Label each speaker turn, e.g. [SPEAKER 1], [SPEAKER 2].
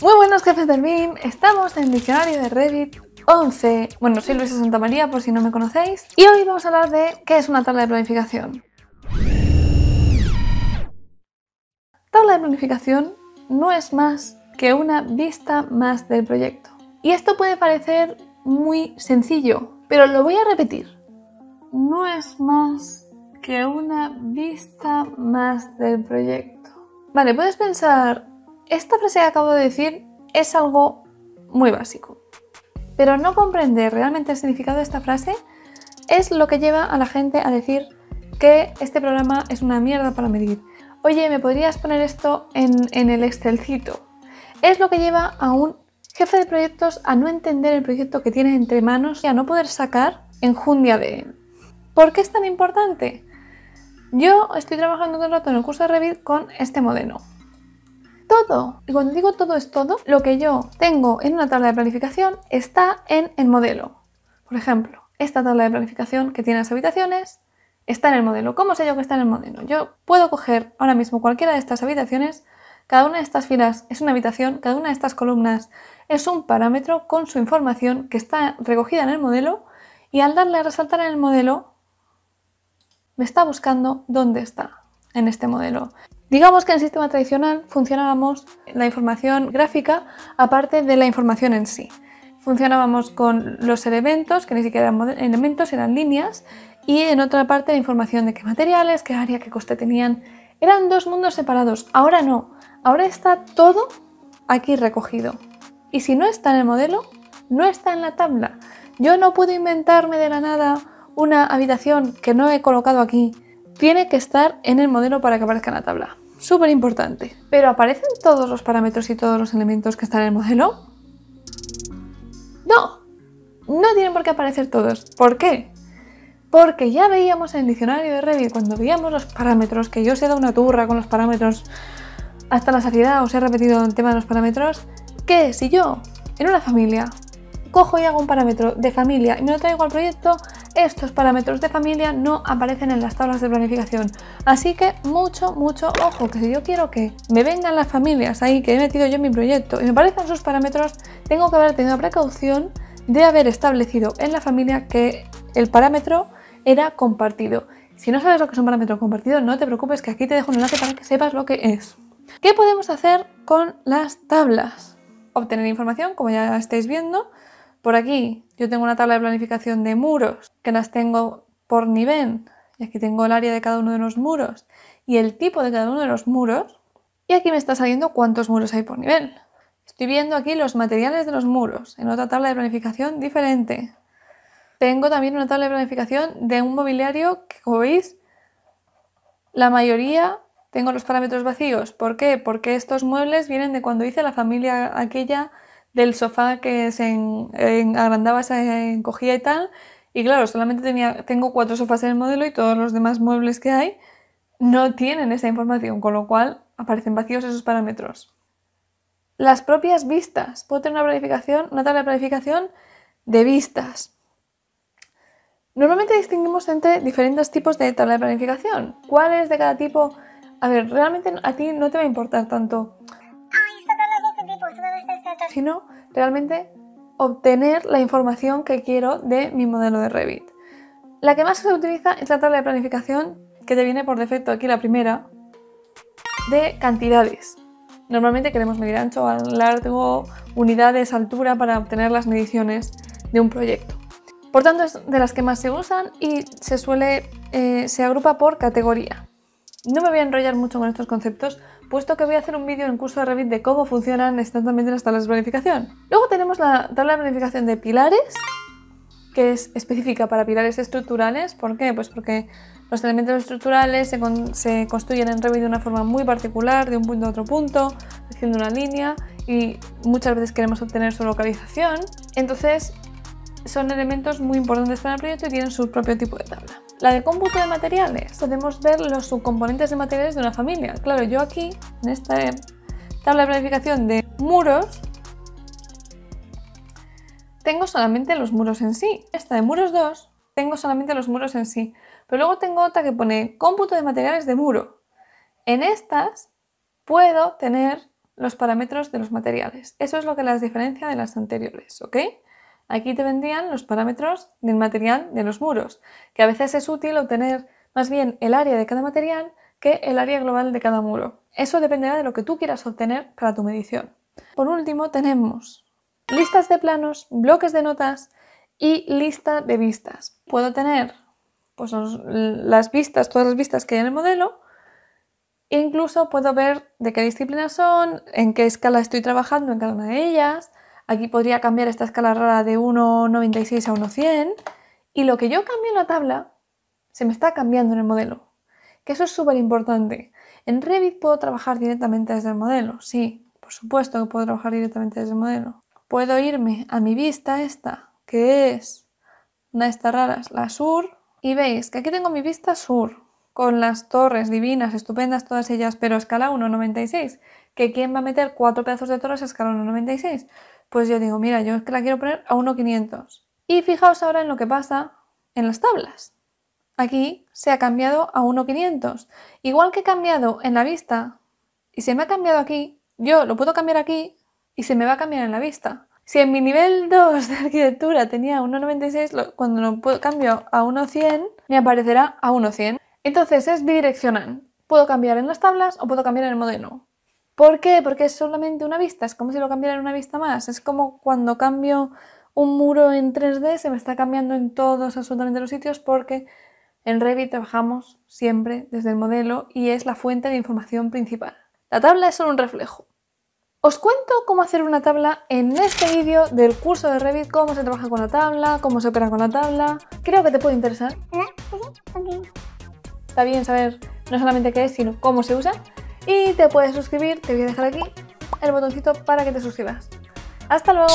[SPEAKER 1] Muy buenos jefes del BIM, estamos en diccionario de Revit 11. Bueno, soy Luisa Santamaría por si no me conocéis. Y hoy vamos a hablar de qué es una tabla de planificación. Tabla de planificación no es más que una vista más del proyecto. Y esto puede parecer muy sencillo, pero lo voy a repetir. No es más que una vista más del proyecto. Vale, puedes pensar, esta frase que acabo de decir es algo muy básico, pero no comprender realmente el significado de esta frase es lo que lleva a la gente a decir que este programa es una mierda para medir. Oye, ¿me podrías poner esto en, el Excelcito? Es lo que lleva a un jefe de proyectos a no entender el proyecto que tiene entre manos y a no poder sacar enjundia de él. ¿Por qué es tan importante? Yo estoy trabajando todo el rato en el curso de Revit con este modelo todo. Y cuando digo todo es todo, lo que yo tengo en una tabla de planificación está en el modelo. Por ejemplo, esta tabla de planificación que tiene las habitaciones está en el modelo. ¿Cómo sé yo que está en el modelo? Yo puedo coger ahora mismo cualquiera de estas habitaciones, cada una de estas filas es una habitación, cada una de estas columnas es un parámetro con su información que está recogida en el modelo y al darle a resaltar en el modelo me está buscando dónde está en este modelo. Digamos que en el sistema tradicional funcionábamos la información gráfica aparte de la información en sí. Funcionábamos con los elementos, que ni siquiera eran elementos, eran líneas, y en otra parte la información de qué materiales, qué área, qué coste tenían. Eran dos mundos separados. Ahora no. Ahora está todo aquí recogido. Y si no está en el modelo, no está en la tabla. Yo no puedo inventarme de la nada una habitación que no he colocado aquí tiene que estar en el modelo para que aparezca en la tabla. Súper importante. ¿Pero aparecen todos los parámetros y todos los elementos que están en el modelo? No, no tienen por qué aparecer todos. ¿Por qué? Porque ya veíamos en el diccionario de Revit, cuando veíamos los parámetros, que yo os he dado una turra con los parámetros hasta la saciedad, os he repetido el tema de los parámetros, que si yo en una familia cojo y hago un parámetro de familia y me lo traigo al proyecto, estos parámetros de familia no aparecen en las tablas de planificación. Así que mucho, mucho ojo, que si yo quiero que me vengan las familias ahí que he metido yo en mi proyecto y me aparezcan sus parámetros, tengo que haber tenido la precaución de haber establecido en la familia que el parámetro era compartido. Si no sabes lo que es un parámetro compartido, no te preocupes que aquí te dejo un enlace para que sepas lo que es. ¿Qué podemos hacer con las tablas? Obtener información, como ya estáis viendo, por aquí yo tengo una tabla de planificación de muros que las tengo por nivel. Y aquí tengo el área de cada uno de los muros y el tipo de cada uno de los muros. Y aquí me está saliendo cuántos muros hay por nivel. Estoy viendo aquí los materiales de los muros en otra tabla de planificación diferente. Tengo también una tabla de planificación de un mobiliario que, como veis, la mayoría tengo los parámetros vacíos. ¿Por qué? Porque estos muebles vienen de cuando hice la familia aquella del sofá que se agrandaba, se encogía y tal. Y claro, solamente tenía, tengo cuatro sofás en el modelo y todos los demás muebles que hay no tienen esa información, con lo cual aparecen vacíos esos parámetros. Las propias vistas. Puedo tener una planificación, una tabla de planificación de vistas. Normalmente distinguimos entre diferentes tipos de tabla de planificación. ¿Cuál es de cada tipo? A ver, realmente a ti no te va a importar tanto sino realmente obtener la información que quiero de mi modelo de Revit. La que más se utiliza es la tabla de planificación que te viene por defecto aquí la primera de cantidades. Normalmente queremos medir ancho, largo, unidades, altura para obtener las mediciones de un proyecto. Por tanto, es de las que más se usan y se suele eh, se agrupa por categoría. No me voy a enrollar mucho con estos conceptos, puesto que voy a hacer un vídeo en curso de Revit de cómo funcionan exactamente las tablas de planificación. Luego tenemos la tabla de planificación de pilares, que es específica para pilares estructurales. ¿Por qué? Pues porque los elementos estructurales se, se, construyen en Revit de una forma muy particular, de un punto a otro punto, haciendo una línea, y muchas veces queremos obtener su localización. Entonces, son elementos muy importantes para el proyecto y tienen su propio tipo de tabla. La de cómputo de materiales. Podemos ver los subcomponentes de materiales de una familia. Claro, yo aquí, en esta tabla de planificación de muros, tengo solamente los muros en sí. Esta de muros 2, tengo solamente los muros en sí. Pero luego tengo otra que pone cómputo de materiales de muro. En estas puedo tener los parámetros de los materiales. Eso es lo que las diferencia de las anteriores, ¿ok? Aquí te vendrían los parámetros del material de los muros, que a veces es útil obtener más bien el área de cada material que el área global de cada muro. Eso dependerá de lo que tú quieras obtener para tu medición. Por último, tenemos listas de planos, bloques de notas y lista de vistas. Puedo tener pues, las vistas, todas las vistas que hay en el modelo, e incluso puedo ver de qué disciplinas son, en qué escala estoy trabajando en cada una de ellas. Aquí podría cambiar esta escala rara de 1,96 a 1,100. Y lo que yo cambio en la tabla se me está cambiando en el modelo. Que eso es súper importante. En Revit puedo trabajar directamente desde el modelo. Sí, por supuesto que puedo trabajar directamente desde el modelo. Puedo irme a mi vista esta, que es una de estas raras, la sur. Y veis que aquí tengo mi vista sur con las torres divinas, estupendas todas ellas, pero escala 1,96. ¿Que quién va a meter cuatro pedazos de torres a escala 1,96? Pues yo digo, mira, yo es que la quiero poner a 1,500. Y fijaos ahora en lo que pasa en las tablas. Aquí se ha cambiado a 1,500. Igual que he cambiado en la vista y se me ha cambiado aquí, yo lo puedo cambiar aquí y se me va a cambiar en la vista. Si en mi nivel 2 de arquitectura tenía 1,96, cuando lo cambio a 1,100, me aparecerá a 1,100. Entonces es bidireccional. Puedo cambiar en las tablas o puedo cambiar en el modelo. ¿Por qué? Porque es solamente una vista, es como si lo cambiara en una vista más. Es como cuando cambio un muro en 3D, se me está cambiando en todos absolutamente los sitios porque en Revit trabajamos siempre desde el modelo y es la fuente de información principal. La tabla es solo un reflejo. Os cuento cómo hacer una tabla en este vídeo del curso de Revit, cómo se trabaja con la tabla, cómo se opera con la tabla. Creo que te puede interesar está bien saber no solamente qué es, sino cómo se usa. Y te puedes suscribir, te voy a dejar aquí el botoncito para que te suscribas. ¡Hasta luego!